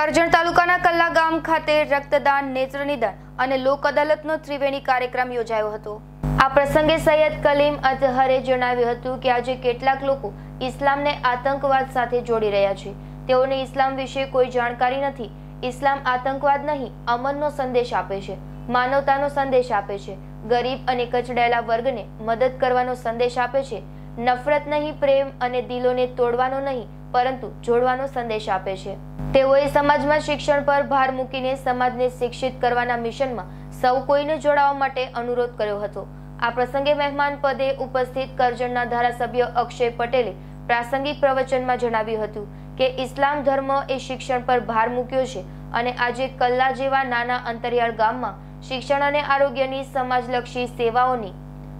કરજણ તાલુકાના કલ્લા ગામ ખાતે રક્તદાન નેત્ર નિદાન અને લોક અદાલતનો ત્રિવેણી કાર્યક્રમ યોજાયો હતો. આ પ્રસંગે સૈયદ કલીમ અતહરે જણાવ્યું હતું કે આજે કેટલાક લોકો ઇસ્લામને આતંકવાદ સાથે જોડી રહ્યા છે. તેઓને ઇસ્લામ વિશે કોઈ જાણકારી નથી. ઇસ્લામ આતંકવાદ નહીં, અમનનો સંદેશ આપે છે, માનવતાનો સંદેશ આપે છે. ગરીબ અને કચડાયેલા વર્ગને મદદ કરવાનો સંદેશ આપે છે. નફરત નહીં, પ્રેમ અને દિલોને તોડવાનો નહીં, પરંતુ જોડવાનો સંદેશ આપે છે. તેઓએ સમાજમાં શિક્ષણ પર ભાર મૂકીને સમાજને શિક્ષિત કરવાના મિશનમાં સૌ કોઈને જોડાવા માટે અનુરોધ કર્યો હતો. આ પ્રસંગે મહેમાન પદે ઉપસ્થિત કરજણના ધારાસભ્ય અક્ષય પટેલે પ્રાસંગિક પ્રવચનમાં જણાવ્યું હતું કે ઇસ્લામ ધર્મ એ શિક્ષણ પર ભાર મૂક્યો છે અને આજે કલ્લા જેવા નાના અંતરિયાળ ગામમાં શિક્ષણ અને આરોગ્યની સમાજલક્ષી સેવાઓની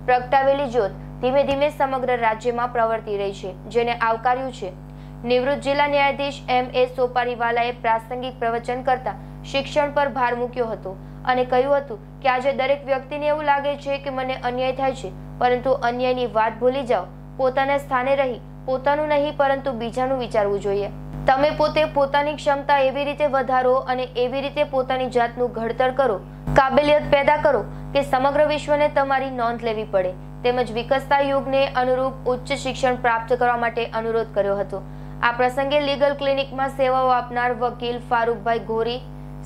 પ્રગટાવેલી જ્યોત ધીમે ધીમે સમગ્ર રાજ્યમાં પ્રવર્તી રહી છે, જેને આવકાર્યું છે. નિવૃત્ત જિલ્લા ન્યાયાધીશ એમ એ સોપારીવાલાએ પ્રાસંગિક પ્રવચન કરતા શિક્ષણ પર ભાર મૂક્યો હતો અને કહ્યું હતું કે આજે દરેક વ્યક્તિને એવું લાગે છે કે મને અન્યાય થાય છે, પરંતુ અન્યાયની વાત ભૂલી જાઓ. પોતાના સ્થાને રહી, પોતાનું નહીં, પરંતુ બીજાનું વિચારવું જોઈએ. તમે પોતે પોતાની ક્ષમતા એવી રીતે વધારો અને એવી રીતે પોતાની જાતનું ઘડતર કરો, કાબેલિયત પેદા કરો કે સમગ્ર વિશ્વને તમારી નોંધ લેવી પડે. તેમજ વિકસતા યુગને અનુરૂપ ઉચ્ચ શિક્ષણ પ્રાપ્ત કરવા માટે અનુરોધ કર્યો હતો. આ પ્રસંગે લીગલ ક્લિનિકમાં સેવાઓ આપનાર વકીલ ફારૂકભાઈ ગોરી,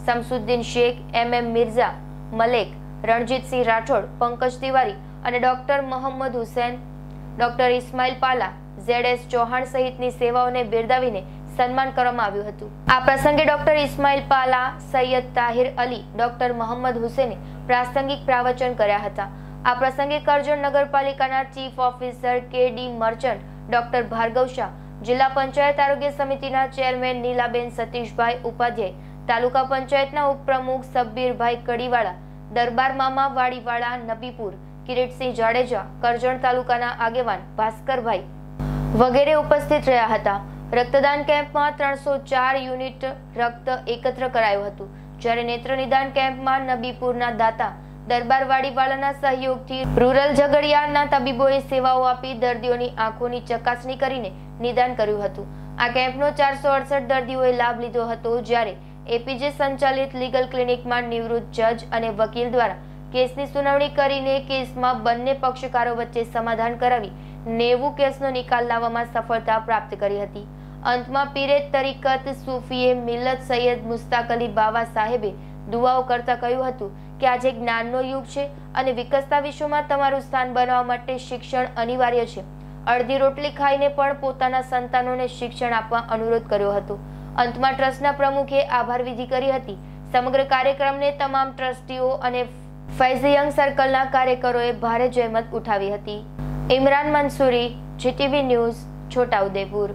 શમસુદ્દીન શેખ એમ એમ મિર્ઝા, મલેક, રણજીતસિંહ રાઠોડ, પંકજ તિવારી અને doctor Mohammad Hussain, doctor Ismail Pala, Z S Chauhan સહિતની સેવાઓને બિરદાવીને સન્માન કરવામાં આવ્યું હતું. આ પ્રસંગે ડોક્ટર ઇસ્માઇલ પાલા, સૈયદ તાહિર અલી, ડોક્ટર મોહમ્મદ હુસેને પ્રાસંગિક પ્રવચન કર્યા હતા. આ પ્રસંગે કરજણ નગરપાલિકાના chief officer K D Merchant, doctor Bhargav Shah, જિલ્લા પંચાયત આરોગ્ય સમિતિના ચેરમેન નીલાબેન સતીશભાઈ ઉપાધ્યાય, તાલુકા પંચાયતના ઉપપ્રમુખ સબ્બીરભાઈ કડીવાળા, દરબાર મામા વાડીવાળા નબીપુર, કિરીટસિંહ જાડેજા, કરજણ તાલુકાના આગેવાન ભાસ્કરભાઈ વગેરે ઉપસ્થિત રહ્યા હતા. રક્તદાન કેમ્પમાં ત્રણસો ચાર યુનિટ રક્ત એકત્ર કરાયું હતું. જ્યારે નેત્ર નિદાન કેમ્પમાં નબીપુરના દાતા દરબારવાડીવાળાના સહયોગથી રૂરલ ઝઘડિયાના તબીબોએ સેવાઓ આપી દર્દીઓની આંખોની ચકાસણી કરીને નિદાન કર્યું હતું. આ કેમ્પનો ચારસો અડસઠ દર્દીઓએ લાભ લીધો હતો, જ્યારે એપીજે સંચાલિત લીગલ ક્લિનિકમાં નિવૃત્ત જજ અને વકીલ દ્વારા કેસની સુનાવણી કરીને કેસમાં બંને પક્ષકારો વચ્ચે સમાધાન કરાવી નેવું કેસનો નિકાલ લાવવામાં સફળતા પ્રાપ્ત કરી હતી. અંતમાં પીરેત તરીકત સૂફીએ મિલત સૈયદ મુસ્તાક અલી બાવા સાહેબે દુઆઓ કરતા કહ્યું હતું કે આજે જ્ઞાનનો યુગ છે અને વિકસતા વિશ્વમાં તમારું સ્થાન બનાવવા માટે શિક્ષણ અનિવાર્ય છે. અડધી રોટલી ખાઈને પણ પોતાના સંતાનોને શિક્ષણ આપવા અનુરોધ કર્યો હતો. અંતમાં ટ્રસ્ટના પ્રમુખે આભાર વિધિ કરી હતી. સમગ્ર કાર્યક્રમને તમામ ટ્રસ્ટીઓ અને ફૈઝિયંગ સર્કલના કાર્યકરોએ ભારે જહેમત ઉઠાવી હતી. Imran Mansuri, GTV news Chhota Udepur